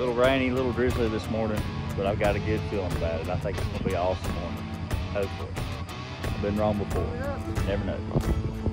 little rainy, little drizzly this morning, but I've got a good feeling about it. I think it's gonna be an awesome morning. Hopefully. I've been wrong before. Never know.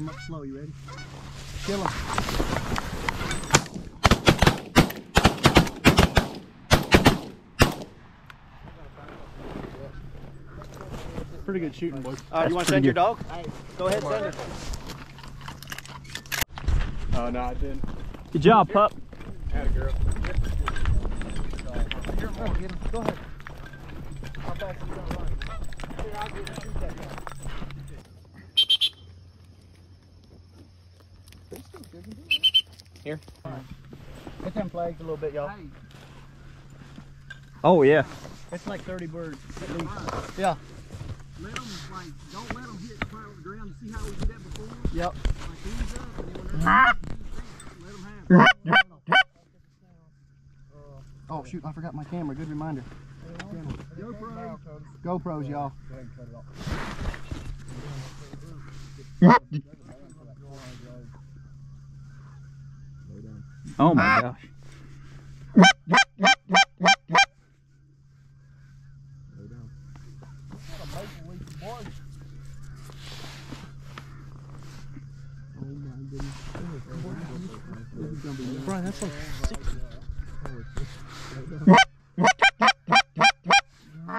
Come up slow, you ready? Kill him. Pretty good shooting, boys. Uh, you want to send your dog? Go ahead, send her. Oh, no, I didn't. Good job, pup. Had a girl. Go ahead. Hit them flags a little bit, y'all. Oh yeah. It's like 30 birds at least. Yeah. Let them, like, don't let them hit the ground. See how we did that before? Yep. Like, ease up, and then when they're ah. let them have it. Ah. Oh, shoot, I forgot my camera. Good reminder. GoPro. GoPros, y'all. Ah. Oh my ah. gosh. Brian, that's like six.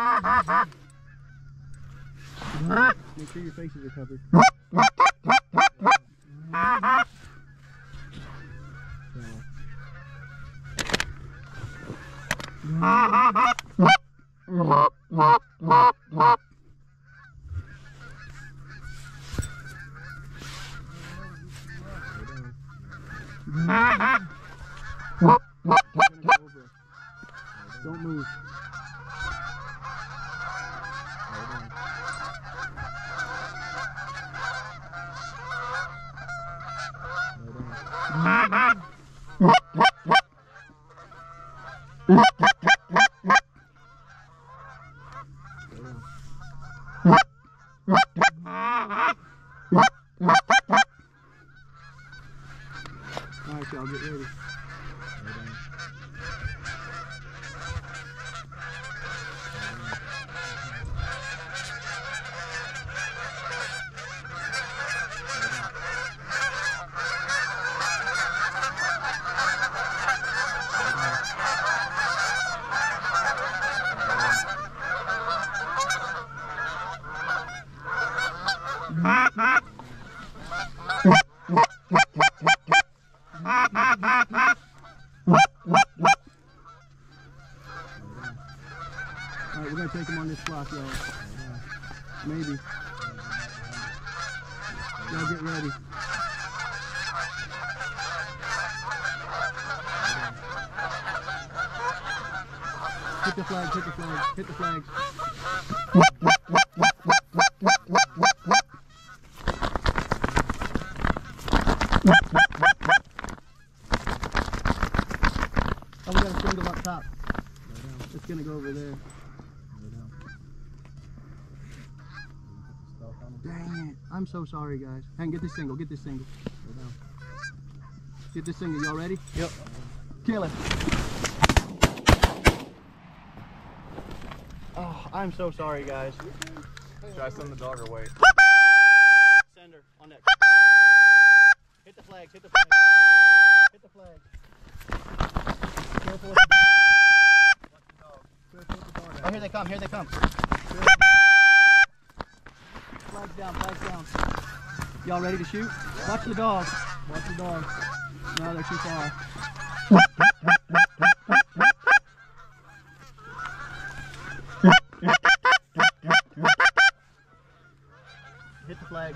Make sure your faces are covered. Don't move. All right, y'all, get ready. All right, we're gonna take y'all. Maybe. Y'all get ready. Hit the flag, hit the flag, hit the flag. Oh, we got a single up top. It's gonna go over there. Dang it. I'm so sorry, guys. Hang, get this single, get this single. Get this single. Y'all ready? Yep. Kill it. Oh, I'm so sorry, guys. Should I send the dog or wait? Send her on that. Hit the flags, hit the flags. Hit the flags. Careful Careful with the dog. Oh, here they come, here they come. Down, flags down. Y'all ready to shoot? Watch the dog. Watch the dog. No, they're too far. Hit the flag.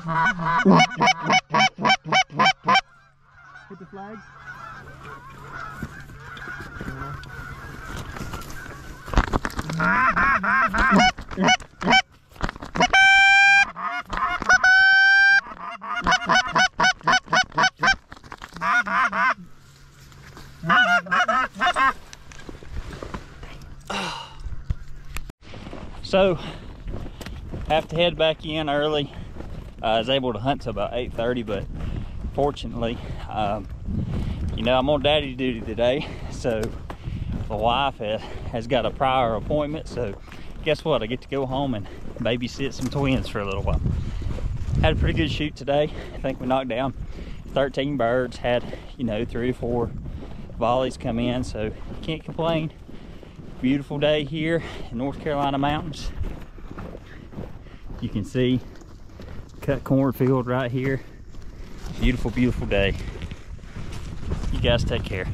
Hit the flags. So, have to head back in early. I was able to hunt till about 8.30, but fortunately, um, you know, I'm on daddy duty today, so the wife has, has got a prior appointment, so guess what? I get to go home and babysit some twins for a little while. Had a pretty good shoot today. I think we knocked down 13 birds, had, you know, three or four volleys come in, so can't complain. Beautiful day here in North Carolina mountains. You can see cut cornfield right here. Beautiful, beautiful day. You guys take care.